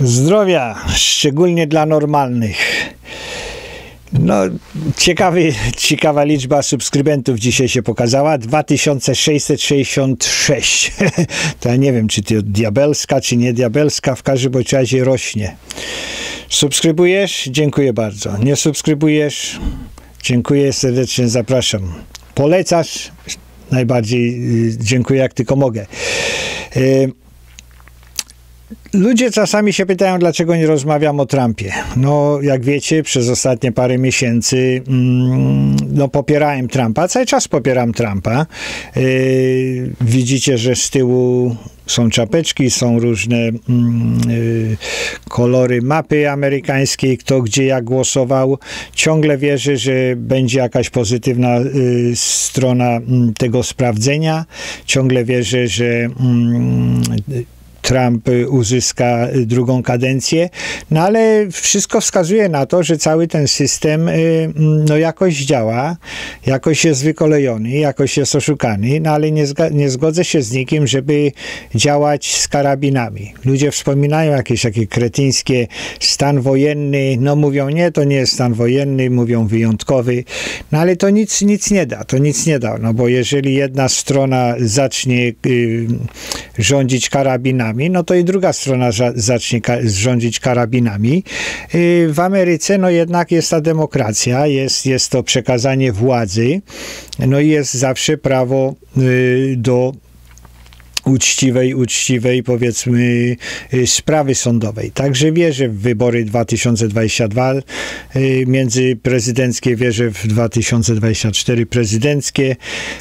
Zdrowia, szczególnie dla normalnych. No, ciekawy, ciekawa liczba subskrybentów dzisiaj się pokazała. 2666. to ja nie wiem, czy to diabelska, czy nie diabelska. W każdym razie rośnie. Subskrybujesz? Dziękuję bardzo. Nie subskrybujesz? Dziękuję serdecznie, zapraszam. Polecasz? Najbardziej y, dziękuję, jak tylko mogę. Ludzie czasami się pytają, dlaczego nie rozmawiam o Trumpie. No, jak wiecie, przez ostatnie parę miesięcy mm, no, popierałem Trumpa, cały czas popieram Trumpa. Yy, widzicie, że z tyłu są czapeczki, są różne yy, kolory mapy amerykańskiej, kto gdzie jak głosował. Ciągle wierzę, że będzie jakaś pozytywna yy, strona mm, tego sprawdzenia. Ciągle wierzę, że mm, Trump uzyska drugą kadencję, no ale wszystko wskazuje na to, że cały ten system y, no jakoś działa, jakoś jest wykolejony, jakoś jest oszukany, no ale nie, nie zgodzę się z nikim, żeby działać z karabinami. Ludzie wspominają jakieś takie kretyńskie stan wojenny, no mówią nie, to nie jest stan wojenny, mówią wyjątkowy, no ale to nic, nic nie da, to nic nie da, no bo jeżeli jedna strona zacznie y, rządzić karabinami, karabinami, no to i druga strona zacznie rządzić karabinami. Y, w Ameryce no jednak jest ta demokracja, jest, jest to przekazanie władzy, no i jest zawsze prawo y, do uczciwej, uczciwej powiedzmy y, sprawy sądowej. Także wierzę w wybory 2022, y, między prezydenckie wierzę w 2024 prezydenckie.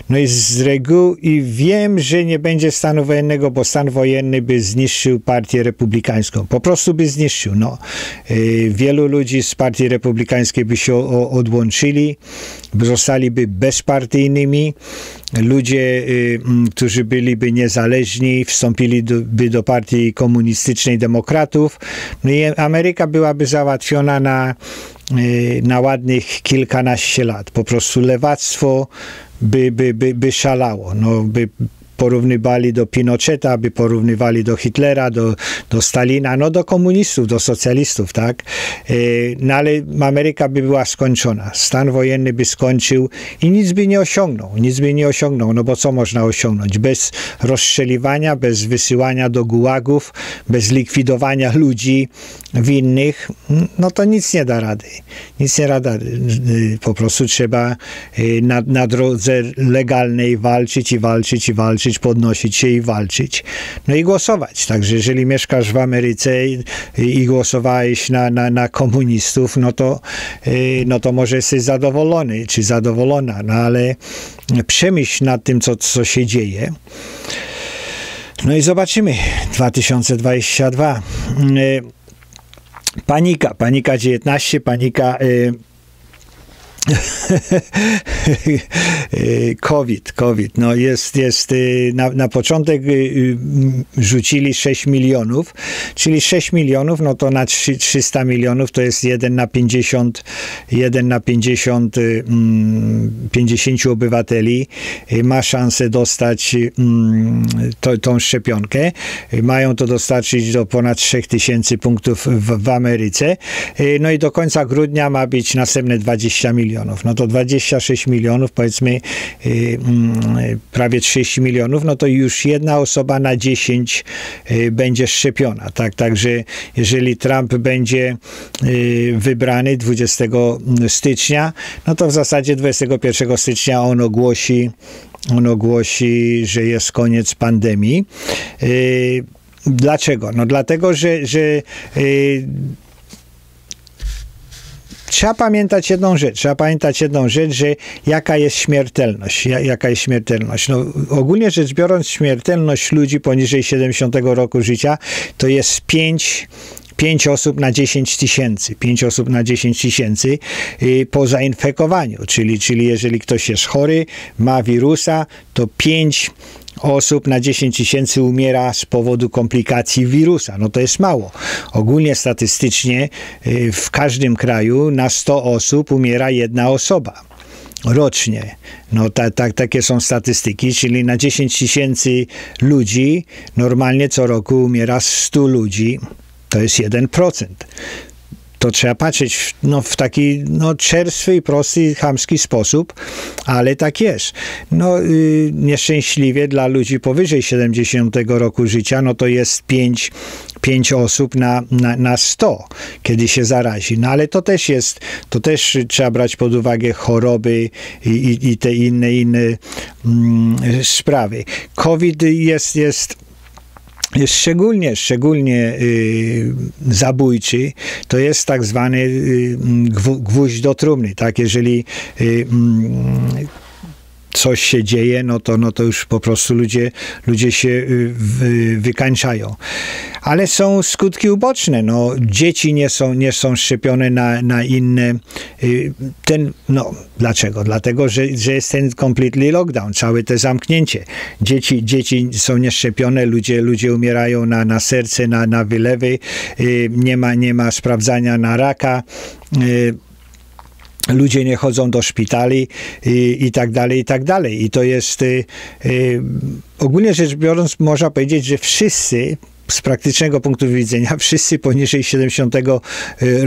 No i z reguły i wiem, że nie będzie stanu wojennego, bo stan wojenny by zniszczył partię republikańską. Po prostu by zniszczył. No. Y, wielu ludzi z partii republikańskiej by się odłączyli, zostaliby bezpartyjnymi ludzie, y, którzy byliby niezależni, wstąpiliby do partii komunistycznej demokratów. No i Ameryka byłaby załatwiona na, y, na ładnych kilkanaście lat. Po prostu lewactwo by, by, by, by szalało. No, by porównywali do Pinocheta, by porównywali do Hitlera, do, do Stalina, no do komunistów, do socjalistów, tak? E, no ale Ameryka by była skończona. Stan wojenny by skończył i nic by nie osiągnął. Nic by nie osiągnął, no bo co można osiągnąć? Bez rozstrzeliwania, bez wysyłania do gułagów, bez likwidowania ludzi winnych, no to nic nie da rady. Nic nie da rady. Po prostu trzeba e, na, na drodze legalnej walczyć i walczyć i walczyć walczyć, podnosić się i walczyć. No i głosować. Także jeżeli mieszkasz w Ameryce i, i głosowałeś na, na, na komunistów, no to, y, no to może jesteś zadowolony czy zadowolona, no ale przemyśl nad tym, co, co się dzieje. No i zobaczymy. 2022. Y, panika, panika 19, panika y, COVID, COVID. No jest, jest y, na, na początek y, y, rzucili 6 milionów, czyli 6 milionów, no to na 300 milionów to jest 1 na 50, 1 na 50, 50 mm, obywateli ma szansę dostać mm, to, tą szczepionkę. Mają to dostarczyć do ponad 3000 punktów w, w Ameryce. No i do końca grudnia ma być następne 20 milionów milionów, no to 26 milionów, powiedzmy y, mm, prawie 30 milionów, no to już jedna osoba na 10 y, będzie szczepiona. Tak, także jeżeli Trump będzie y, wybrany 20 stycznia, no to w zasadzie 21 stycznia on ogłosi, on ogłosi, że jest koniec pandemii. Dlaczego? No dlatego, że, że trzeba pamiętać jedną rzecz. Trzeba pamiętać jedną rzecz, że jaka jest śmiertelność. Jaka jest śmiertelność. No, ogólnie rzecz biorąc, śmiertelność ludzi poniżej 70 roku życia to jest 5 5 osób na 10 tysięcy, 5 osób na 10 tysięcy y, po zainfekowaniu, czyli, czyli jeżeli ktoś jest chory, ma wirusa, to 5 osób na 10 tysięcy umiera z powodu komplikacji wirusa. No to jest mało. Ogólnie statystycznie y, w każdym kraju na 100 osób umiera jedna osoba rocznie. No ta, ta, takie są statystyki, czyli na 10 tysięcy ludzi normalnie co roku umiera 100 ludzi To jest 1% to trzeba patrzeć w, no, w taki no, czerstwy i prosty, chamski sposób, ale tak jest. No, y, nieszczęśliwie dla ludzi powyżej 70 roku życia, no to jest 5 5 osób na, na, na 100, kiedy się zarazi. No ale to też jest, to też trzeba brać pod uwagę choroby i, i, i te inne, inne mm, sprawy. COVID jest, jest jest szczególnie, szczególnie y, zabójczy, to jest tak zwany y, gwóźdź do trumny, tak? Jeżeli y, mm, coś się dzieje, no to, no to już po prostu ludzie, ludzie się y, wykańczają. Ale są skutki uboczne. No, dzieci nie są, nie są szczepione na, na inne. Y, ten, no, dlaczego? Dlatego, że, że jest ten completely lockdown, całe to zamknięcie. Dzieci, dzieci są nieszczepione, ludzie, ludzie umierają na, na serce, na, na wylewy, y, nie ma, nie ma sprawdzania na raka ludzie nie chodzą do szpitali i, i tak dalej, i tak dalej. I to jest y, y, ogólnie rzecz biorąc, można powiedzieć, że wszyscy z praktycznego punktu widzenia wszyscy poniżej 70 y,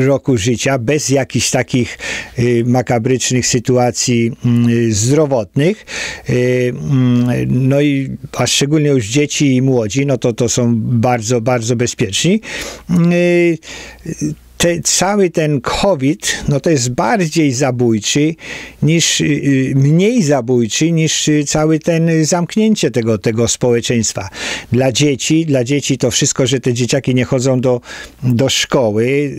roku życia, bez jakichś takich y, makabrycznych sytuacji mm, zdrowotnych, y, mm, no i a szczególnie już dzieci i młodzi, no to to są bardzo, bardzo bezpieczni te, cały ten COVID, no to jest bardziej zabójczy niż, y, y, mniej zabójczy niż y, cały ten zamknięcie tego, tego społeczeństwa. Dla dzieci, dla dzieci to wszystko, że te dzieciaki nie chodzą do, do szkoły,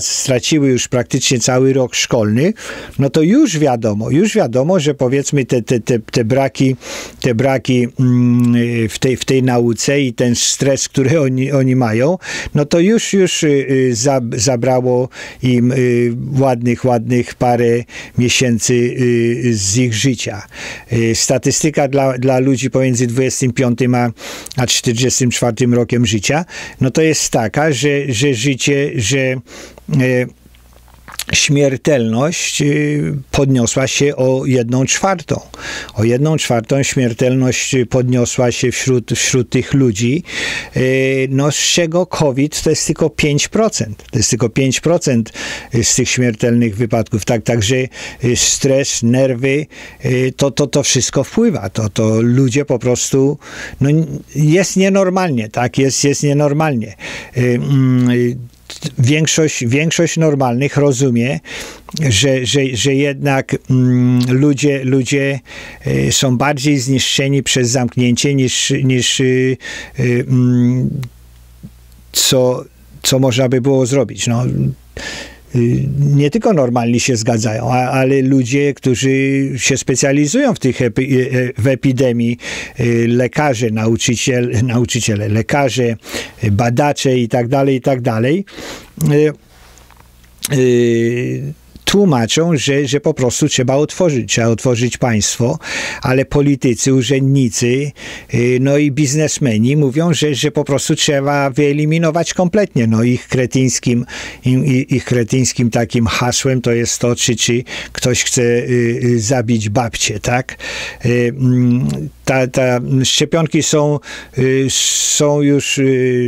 straciły już praktycznie cały rok szkolny, no to już wiadomo, już wiadomo, że powiedzmy te, te, te, te braki, te braki mm, w tej, w tej nauce i ten stres, który oni, oni mają, no to już, już za zabrało im y, ładnych, ładnych parę miesięcy y, z ich życia. Y, statystyka dla, dla ludzi pomiędzy 25 a, a 44 rokiem życia, no to jest taka, że, że życie, że śmiertelność y, podniosła się o jedną czwartą. O jedną czwartą śmiertelność podniosła się wśród, wśród tych ludzi, y, no z czego COVID to jest tylko 5%. To jest tylko 5% z tych śmiertelnych wypadków. Tak, także y, stres, nerwy, to, to, to wszystko wpływa. To, to ludzie po prostu, no jest nienormalnie, tak, jest, jest nienormalnie mm, większość, większość normalnych rozumie, że, że, że jednak mm, ludzie, ludzie y, są bardziej zniszczeni przez zamknięcie niż, niż y, y, co, co można by było zrobić. No, nie tylko normalni się zgadzają, ale ludzie, którzy się specjalizują w tych epi, y, y, w epidemii, lekarze, nauczyciele, nauczyciele, lekarze, badacze i tak dalej, i tak dalej tłumaczą, że, że po prostu trzeba otworzyć, trzeba otworzyć państwo, ale politycy, urzędnicy, y, no i biznesmeni mówią, że, że po prostu trzeba wyeliminować kompletnie. No ich kretyńskim, ich, kretyńskim takim hasłem to jest to, czy, czy ktoś chce y, y, zabić babcię, tak? Mm, ta, ta szczepionki są, są już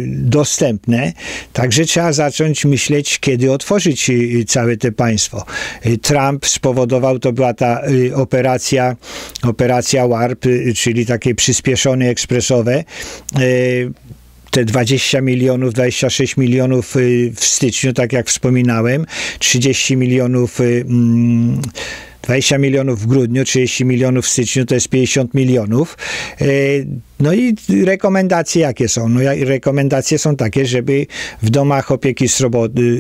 dostępne, także trzeba zacząć myśleć, kiedy otworzyć całe te państwo. Y, Trump spowodował, to była ta y, operacja, operacja WARP, y, czyli takie przyspieszone, ekspresowe. Te 20 milionów, 26 milionów w styczniu, tak jak wspominałem, 30 milionów 20 milionów w grudniu, 30 milionów w styczniu, to jest 50 milionów. No i rekomendacje jakie są? No rekomendacje są takie, żeby w domach opieki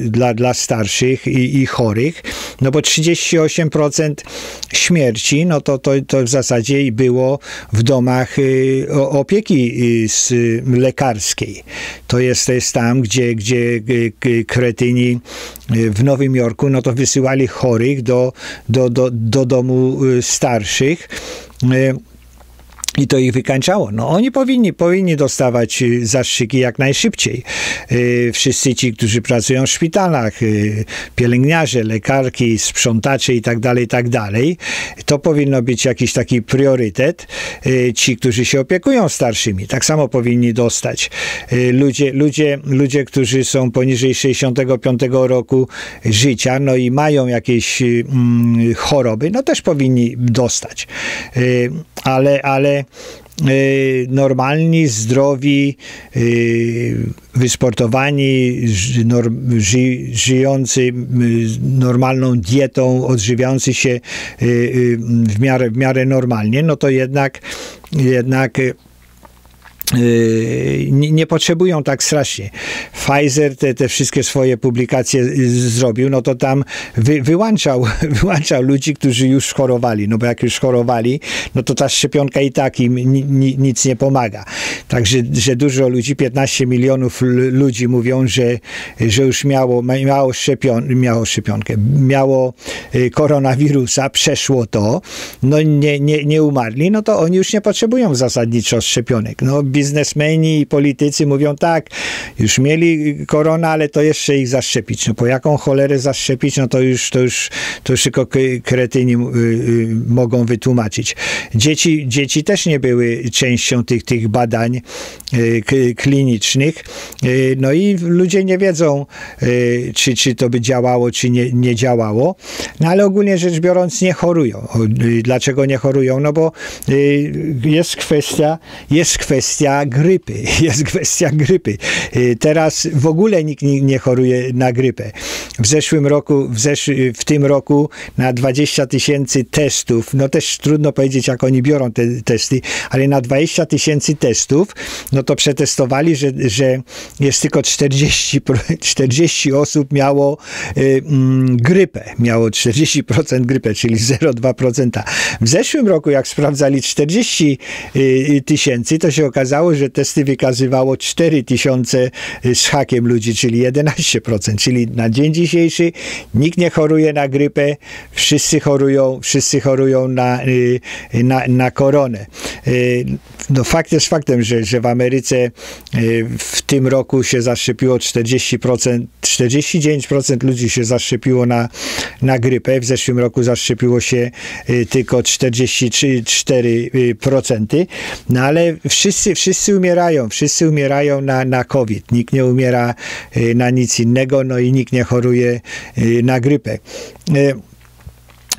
dla, dla starszych i, i chorych, no bo 38% śmierci, no to, to, to w zasadzie było w domach y, opieki y, lekarskiej. To jest, to jest tam, gdzie, gdzie y, kretyni w Nowym Jorku, no to wysyłali chorych do, do, do, do domu starszych i to ich wykańczało. No oni powinni, powinni dostawać y, zastrzyki jak najszybciej. Y, wszyscy ci, którzy pracują w szpitalach, y, pielęgniarze, lekarki, sprzątacze i tak dalej, i tak dalej, to powinno być jakiś taki priorytet. Ci, którzy się opiekują starszymi, tak samo powinni dostać. Ludzie, ludzie, ludzie którzy są poniżej 65 roku życia, no i mają jakieś mm, choroby, no też powinni dostać. Ale, ale normalni, zdrowi, y, wysportowani, ży, żyjący y, normalną dietą, odżywiający się w miarę, w miarę normalnie, no to jednak, jednak nie, nie, potrzebują tak strasznie. Pfizer te, te wszystkie swoje publikacje y, zrobił, no to tam wy, wyłączał, wyłączał ludzi, którzy już chorowali, no bo jak już chorowali, no to ta szczepionka i tak im ni, ni, nic nie pomaga. Także, że dużo ludzi, 15 milionów ludzi mówią, że, że już miało, miało, szczepion, miało szczepionkę, miało y, koronawirusa, przeszło to, no nie, nie, nie umarli, no to oni już nie potrzebują zasadniczo szczepionek. No biznesmeni i politycy mówią tak, już mieli korona, ale to jeszcze ich zaszczepić. No po jaką cholerę zaszczepić, no to już, to już, to już tylko kretyni y, y, mogą wytłumaczyć. Dzieci, dzieci też nie były częścią tych, tych badań y, klinicznych, no i ludzie nie wiedzą, czy, czy to by działało, czy nie, nie działało, no ale ogólnie rzecz biorąc nie chorują. Dlaczego nie chorują? No bo jest kwestia, jest kwestia kwestia grypy. Jest kwestia grypy. Y, teraz w ogóle nikt nie choruje na grypę. W zeszłym roku, w, zesz w tym roku na 20 tysięcy testów, no też trudno powiedzieć, jak oni biorą te testy, ale na 20 tysięcy testów, no to przetestowali, że, że jest tylko 40, 40 osób miało y, mm, grypę. Miało 40% grypę, czyli 0,2%. W zeszłym roku, jak sprawdzali 40 y, tysięcy, to się okazało, okazało, że testy wykazywało 4000 z hakiem ludzi, czyli 11%, czyli na dzień dzisiejszy nikt nie choruje na grypę, wszyscy chorują, wszyscy chorują na, y, na, na koronę. Y, no fakt jest faktem, że, że w Ameryce y, w tym roku się zaszczepiło 40%, 49% ludzi się zaszczepiło na, na grypę, w zeszłym roku zaszczepiło się tylko 44%, no ale wszyscy, wszyscy umierają, wszyscy umierają na, na COVID. Nikt nie umiera y, na nic innego, no i nikt nie choruje y, na grypę.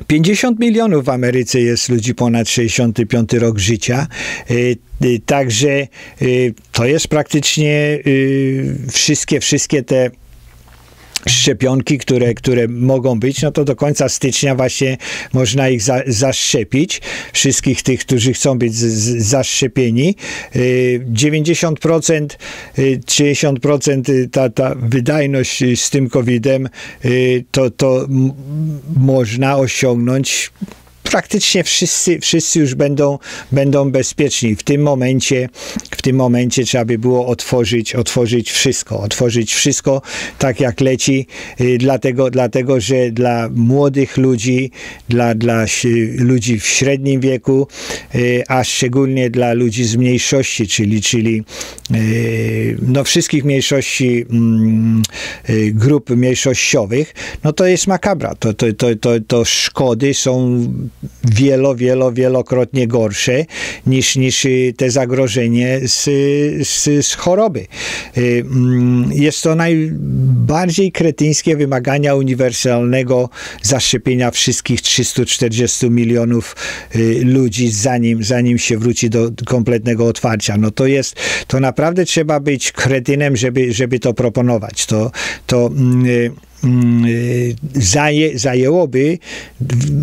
50 y, milionów w Ameryce jest ludzi ponad 65 rok życia. Także to jest praktycznie wszystkie, wszystkie te szczepionki, które, które mogą być, no to do końca stycznia właśnie można ich za, zaszczepić. Wszystkich tych, którzy chcą być z, z, zaszczepieni. 90%, y, 30% y, y, ta, ta wydajność z tym COVID-em to, to można osiągnąć praktycznie wszyscy, wszyscy już będą, będą bezpieczni. W tym momencie, w tym momencie trzeba by było otworzyć, otworzyć wszystko, otworzyć wszystko tak jak leci, y, dlatego, dlatego że dla młodych ludzi, dla, dla ludzi w średnim wieku, y, a szczególnie dla ludzi z mniejszości, czyli, czyli y, no, wszystkich mniejszości, mm, grup mniejszościowych, no to jest makabra. To, to, to, to, to szkody są wielo, wielo, wielokrotnie gorsze niż, niż y, te zagrożenie z, z, z choroby. Y, mm, jest to najbardziej kretyńskie wymagania uniwersalnego zaszczepienia wszystkich 340 milionów y, ludzi, zanim, zanim się wróci do kompletnego otwarcia. No to jest, to naprawdę trzeba być kretynem, żeby, żeby to proponować. To, to mm, Mm, y, zaje, zajęłoby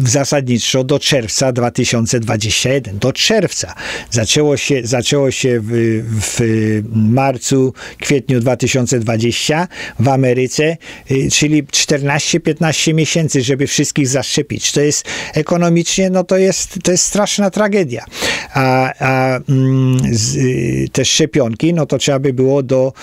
zasadniczo do czerwca 2021. Do czerwca. Zaczęło się, zaczęło się w, w marcu, kwietniu 2020 w Ameryce, y, czyli 14-15 miesięcy, żeby wszystkich zaszczepić. To jest ekonomicznie, no to jest, to jest straszna tragedia. A, a mm, z, y, te szczepionki, no to trzeba by było do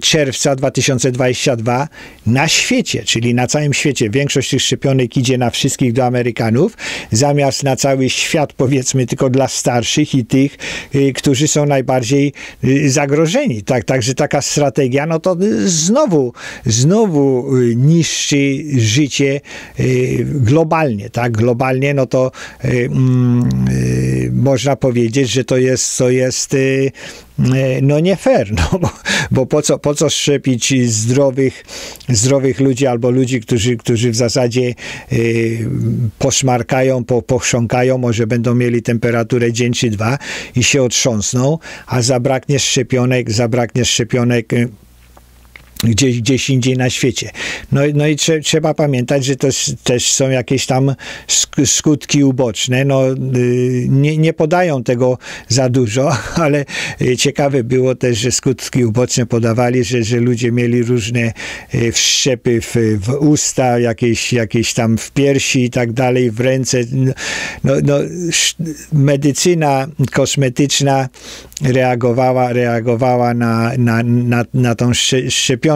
czerwca 2022 na świecie czyli na całym świecie. Większość tych szczepionek idzie na wszystkich do Amerykanów, zamiast na cały świat, powiedzmy, tylko dla starszych i tych, y, którzy są najbardziej y, zagrożeni. Tak, także taka strategia, no to znowu, znowu niszczy życie globalnie, tak? Globalnie, no to mm, można powiedzieć, że to jest, to jest E, no nie fair, no, bo, bo po, co, po co szczepić zdrowych, zdrowych ludzi albo ludzi, którzy, którzy w zasadzie y, poszmarkają, po, pochrząkają, może będą mieli temperaturę dzień czy dwa i się otrząsną, a zabraknie szczepionek, zabraknie szczepionek y, gdzieś, gdzieś indziej na świecie. No, no i trze, trzeba pamiętać, że to też są jakieś tam skutki uboczne. No, y, nie, nie podają tego za dużo, ale y, ciekawe było też, że skutki uboczne podawali, że, że ludzie mieli różne y, wszczepy w, w usta, jakieś, jakieś tam w piersi i tak dalej, w ręce. No, no, medycyna kosmetyczna reagowała, reagowała na, na, na, na tą szczepionkę.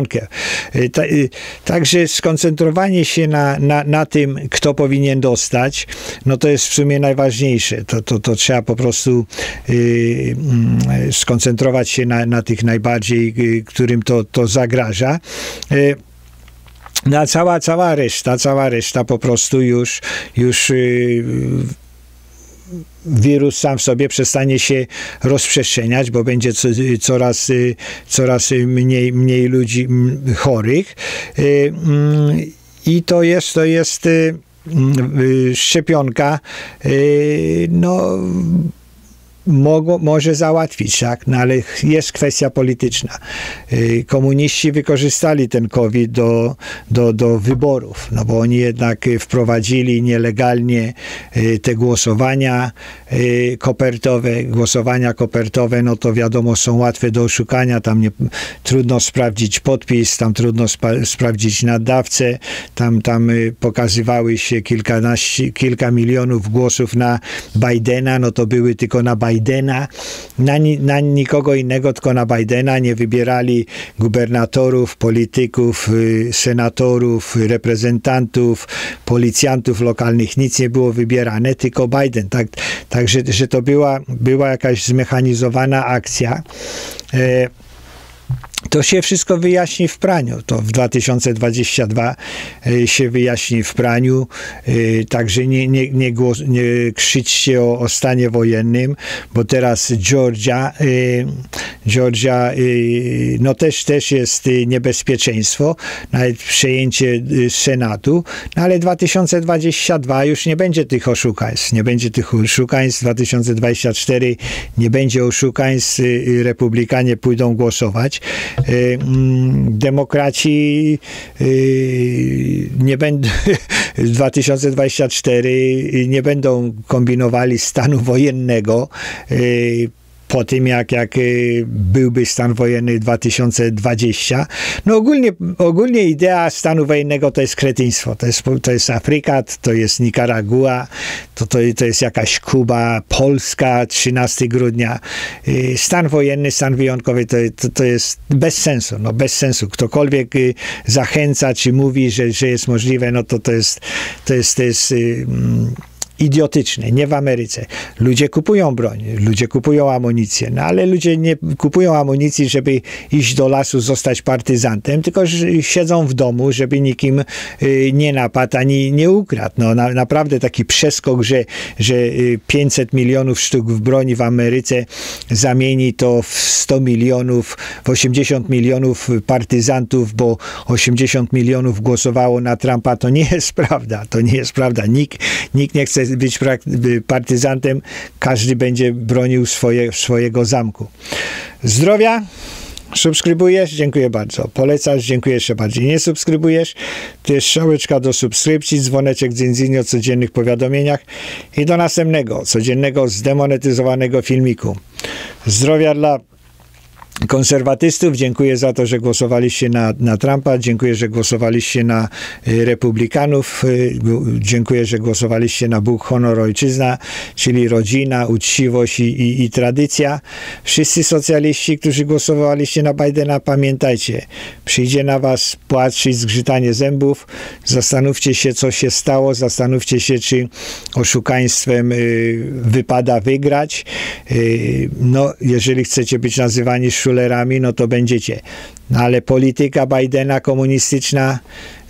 Y, y, także skoncentrowanie się na, na, na tym, kto powinien dostać, no to jest w sumie najważniejsze. To, to, to trzeba po prostu y, mm, skoncentrować się na, na tych najbardziej, którym to, to zagraża. No, cała, cała reszta, cała reszta po prostu już, już wirus sam w sobie przestanie się rozprzestrzeniać, bo będzie coraz, y, coraz mniej, mniej ludzi chorych. Y, mm, I to jest, to jest y, szczepionka, no mogło, może załatwić, tak? No ale jest kwestia polityczna. Y, komuniści wykorzystali ten COVID do, do, do wyborów, no bo oni jednak wprowadzili nielegalnie y, te głosowania y, kopertowe. Głosowania kopertowe, no to wiadomo, są łatwe do oszukania, tam nie, trudno sprawdzić podpis, tam trudno sprawdzić nadawcę, tam, tam pokazywały się kilka milionów głosów na Bidena, no to były tylko na Bidena Bidena, na, na nikogo innego, tylko na Bidena. Nie wybierali gubernatorów, polityków, y, senatorów, reprezentantów, policjantów lokalnych. Nic nie było wybierane, tylko Biden. Tak, także że to była, była jakaś zmechanizowana akcja. E, to się wszystko wyjaśni w praniu. To w 2022 e, się wyjaśni w praniu. E, także nie, nie, nie, głos, nie krzyczcie o, o stanie wojennym, bo teraz Georgia, e, Georgia no też, też jest niebezpieczeństwo, nawet przejęcie Senatu, no ale 2022 już nie będzie tych oszukaństw. Nie będzie tych oszukaństw. 2024 nie będzie oszukaństw. Republikanie pójdą głosować. Y, mm, demokraci y, nie będą 2024 nie będą kombinowali stanu wojennego y, po tym, jak, jak y, byłby stan wojenny 2020. No ogólnie, ogólnie idea stanu wojennego to jest kretyństwo. To jest, to jest Afryka, to jest Nikaragua, to, to, to jest jakaś Kuba, Polska, 13 grudnia. Y, stan wojenny, stan wyjątkowy to, to, to jest bez sensu. No bez sensu. Ktokolwiek y, zachęca, czy mówi, że, że jest możliwe, no to to jest, to jest, to jest, to jest idiotyczne, nie w Ameryce. Ludzie kupują broń, ludzie kupują amunicję, no ale ludzie nie kupują amunicji, żeby iść do lasu, zostać partyzantem, tylko siedzą w domu, żeby nikim y, nie napadł ani nie ukradł. No, na, naprawdę taki przeskok, że, że 500 y, milionów sztuk w broni w Ameryce zamieni to w 100 milionów, w 80 milionów partyzantów, bo 80 milionów głosowało na Trumpa, to nie jest prawda. To nie jest prawda. Nikt, nikt nie chce być partyzantem, każdy będzie bronił swoje, swojego zamku. Zdrowia! Subskrybujesz? Dziękuję bardzo. Polecasz? Dziękuję jeszcze bardziej. Nie subskrybujesz? To jest szałeczka do subskrypcji, dzwoneczek dzyndzini o codziennych powiadomieniach i do następnego, codziennego zdemonetyzowanego filmiku. Zdrowia dla konserwatystów. Dziękuję za to, że głosowaliście na, na Trumpa. Dziękuję, że głosowaliście na y, republikanów. Y, dziękuję, że głosowaliście na Bóg, honor, ojczyzna, czyli rodzina, uczciwość i, i, i tradycja. Wszyscy socjaliści, którzy głosowaliście na Bidena, pamiętajcie, przyjdzie na was płacz i zgrzytanie zębów. Zastanówcie się, co się stało. Zastanówcie się, czy oszukaństwem y, wypada wygrać. Y, no, jeżeli chcecie być nazywani szulerami, no to będziecie. No, ale polityka Bidena komunistyczna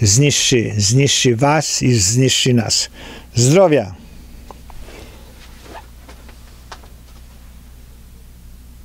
zniszczy, zniszczy was i zniszczy nas. Zdrowia!